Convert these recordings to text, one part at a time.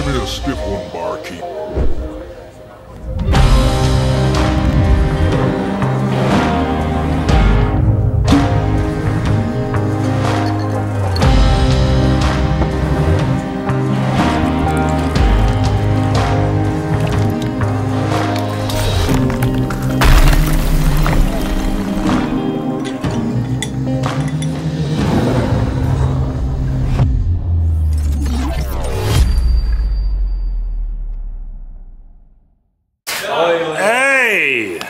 Give me a stiff one, barkeep. Hej!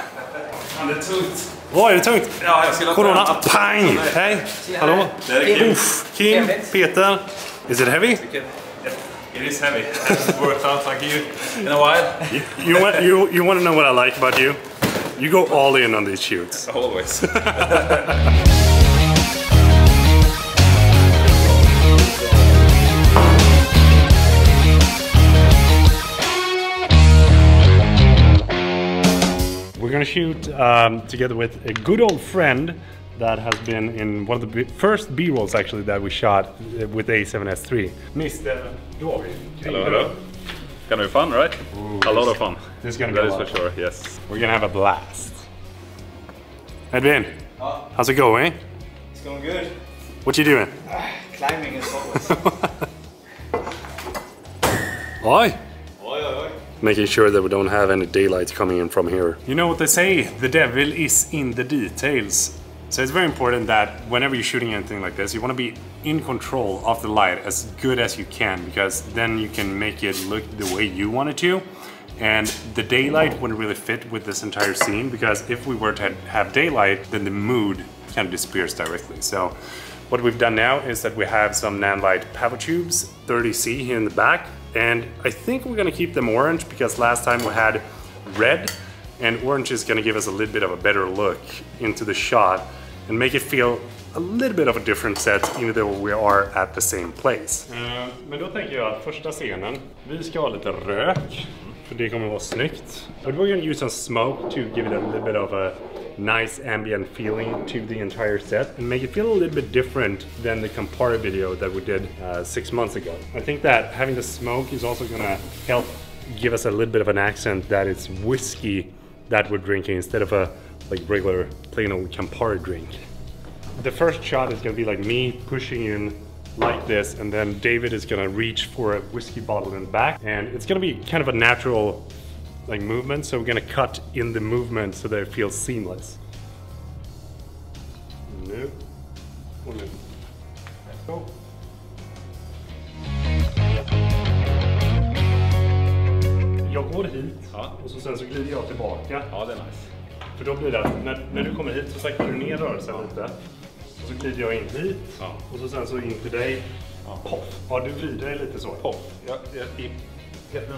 Det är tungt. Oj, är det tungt? Ja, jag skulle Corona, tränat. pang! Hej! Hallå? Det är Kim. Uff, Kim, Peter. Is it heavy? It is heavy. I haven't worked out like you in a while. You, you, want, you, you want to know what I like about you? You go all in on these shoots. Always. We're gonna shoot um, together with a good old friend that has been in one of the bi- first B-rolls actually that we shot uh, with A7S3. Mr. David. hello, hello. Gonna be fun, right? a lot of fun. This is gonna be That a is lot. for sure. Yes. We're gonna have a blast. Edwin, how's it going? It's going good. What you doing? Climbing as always. Oi. Making sure that we don't have any daylight coming in from here. You know what they say, the devil is in the details. So it's very important that whenever you're shooting anything like this, you want to be in control of the light as good as you can because then you can make it look the way you want it to. And the daylight wouldn't really fit with this entire scene because if we were to have daylight, then the mood kind of disappears directly. So what we've done now is that we have some Nanlite Pavo Tubes 30C here in the back. And I think we're gonna keep them orange because last time we had red and orange is gonna give us a little bit of a better look into the shot and make it feel a little bit of a different set even though we are at the same place. Eh, men då tänker jag att första scenen, vi ska ha lite rök för det kommer vara snyggt. But we're gonna use some smoke to give it a little bit of a nice ambient feeling to the entire set and make it feel a little bit different than the Campari video that we did uh, six months ago. I think that having the smoke is also gonna help give us a little bit of an accent that it's whiskey that we're drinking instead of a like regular plain old Campari drink. The first shot is gonna be like me pushing in like this and then David is gonna reach for a whiskey bottle in the back and it's gonna be kind of a natural like movement so we're gonna cut in the movement so that it feels seamless. Nu. Let's go. Jag går hit Ja. och så sen så glider jag tillbaka. Ja, det är nice. För då blir det att när, när du kommer hit så saktar du ner rörelsen lite. Och så glider jag in hit. Ja. Och så sen så in till dig. Poff. Ja, du vrider dig lite så. Pop. Jag, jag, i, jag,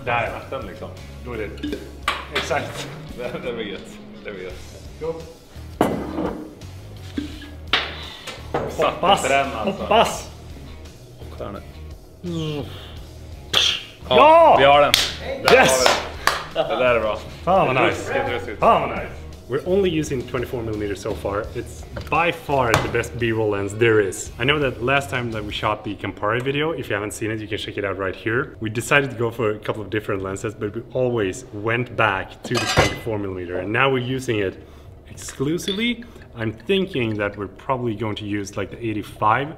Där. Den liksom. Då är det... Exakt. Det, det blir gött. Det blir gött. Go. Satt Hoppas! den alltså. Hoppas! Och där nu. Ja! Vi har den. Där Yes! har vi den. Det där är bra. Fan vad nice! Fan vad nice! We're only using 24mm so far. It's by far the best B-roll lens there is. I know that last time that we shot the Campari video, if you haven't seen it, you can check it out right here. We decided to go for a couple of different lenses, but we always went back to the 24 millimeter and now we're using it exclusively. I'm thinking that we're probably going to use like the 85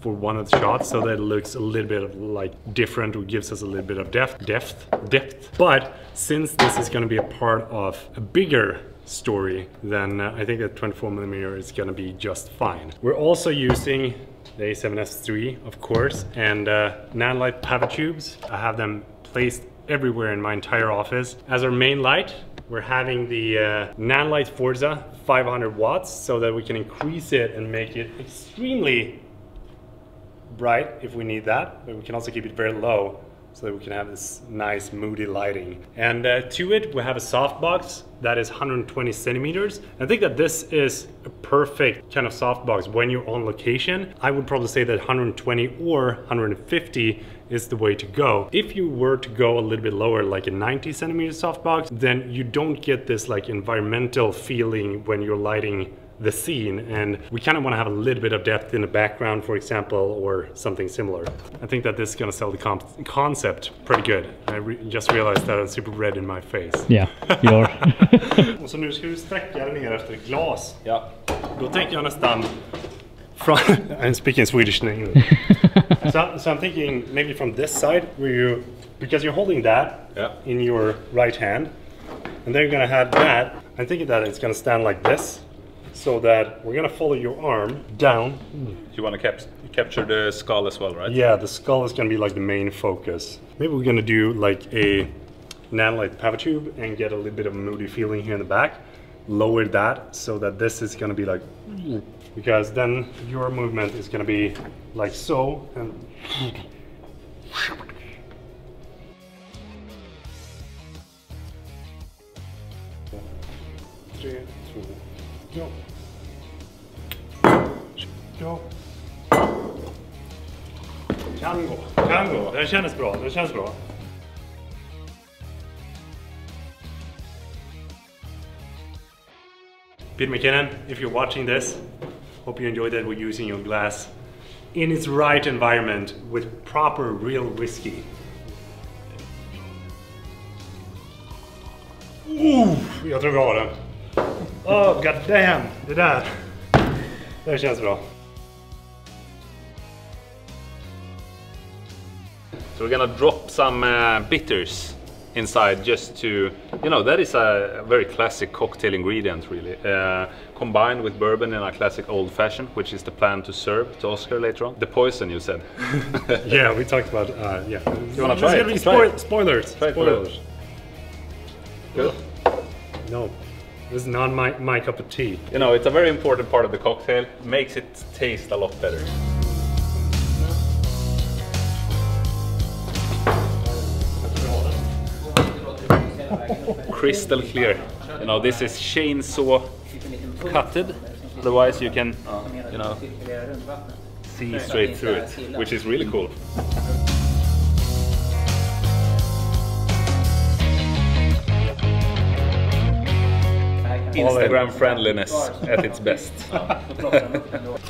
for one of the shots so that it looks a little bit of like different or gives us a little bit of depth depth depth but since this is going to be a part of a bigger story then uh, i think that 24 millimeter is going to be just fine. We're also using the a7s3 of course and uh, nanlite Pavo tubes. I have them placed everywhere in my entire office. As our main light we're having the uh, Nanlite Forza 500 watts so that we can increase it and make it extremely bright if we need that, but we can also keep it very low so that we can have this nice moody lighting. And uh, to it, we have a softbox that is 120 centimeters. I think that this is a perfect kind of softbox when you're on location. I would probably say that 120 or 150 is the way to go. If you were to go a little bit lower, like a 90 centimeter softbox, then you don't get this like environmental feeling when you're lighting the scene and we kind of want to have a little bit of depth in the background for example or something similar. I think that this is going to sell the comp- concept pretty good. I re- just realized that i'm super red in my face. Yeah, you are. och så nu ska du sträcka dig ner efter ett glas. Ja. då tänker jag nästan from i'm speaking swedish and english so, so i'm thinking maybe from this side where you because you're holding that Yeah. in your right hand and then you're gonna have that. I'm thinking that it's gonna stand like this so that we're gonna follow your arm down. You want to cap capture the skull as well, right? yeah the skull is gonna be like the main focus. Maybe we're gonna do like a Nanlite Pavo tube and get a little bit of a moody feeling here in the back. Lower that so that this is gonna be like because then your movement is gonna be like so and Tre, två, go. Go. Kan gå, kan gå. Känns bra, det känns bra. Pete McKinnon, if you're watching this, hope you enjoyed that we're using your glass in its right environment with proper real whiskey. Ooh, jag tror vi har den. Oh, god damn, det där. Det känns bra. So we're gonna drop some uh, bitters inside just to, you know, that is a very classic cocktail ingredient really. Uh, combined with bourbon in a classic old fashioned, which is the plan to serve to Oscar later on. The poison you said. Yeah, we talked about, uh, yeah. You wanna try it? Try spoil- it. spoilers. Try it spoilers. Good. No, this is not my, my cup of tea. You know, it's a very important part of the cocktail. Makes it taste a lot better. Crystal clear. You know, this is chainsaw cutted. Otherwise, you can, you know, see straight through it, which is really cool. Instagram friendliness at its best.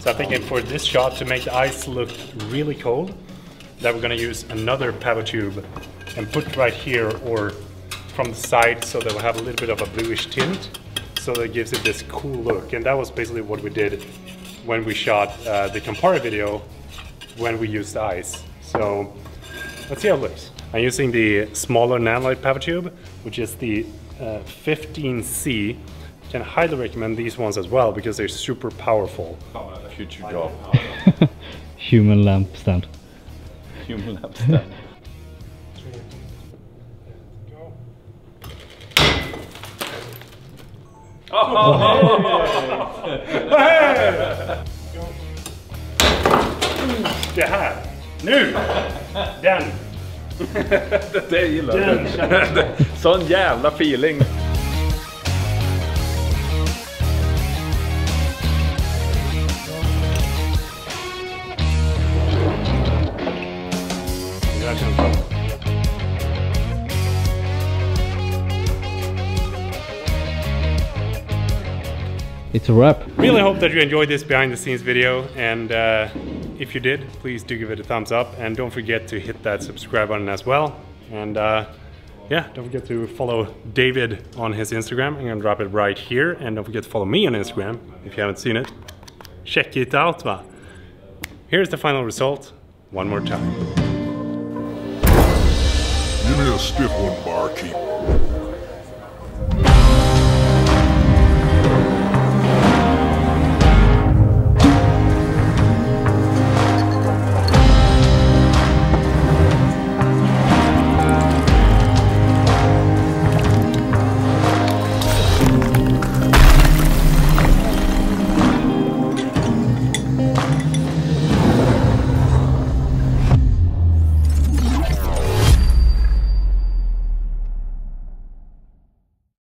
So I'm thinking for this shot to make the ice look really cold, that we're gonna use another Pavo tube and put right here or from the side so that we have a little bit of a bluish tint so that it gives it this cool look. And that was basically what we did when we shot uh, the Campari video when we used the ice. So let's see how it looks. I'm using the smaller Nanlite Pavo tube, which is the uh, 15C. Can highly recommend these ones as well because they're super powerful. Future job. Human lamp stand. Human lampstand. Det här! Nu! Den! Det gillar Den du. känns Sån jävla feeling. It's a wrap. Really hope that you enjoyed this behind the scenes video and uh, if you did, please do give it a thumbs up and don't forget to hit that subscribe button as well. And uh, yeah, don't forget to follow David on his Instagram. I'm gonna drop it right here and don't forget to follow me on Instagram if you haven't seen it. Check it out va. Here's the final result one more time. Give me a stiff one, barkeep.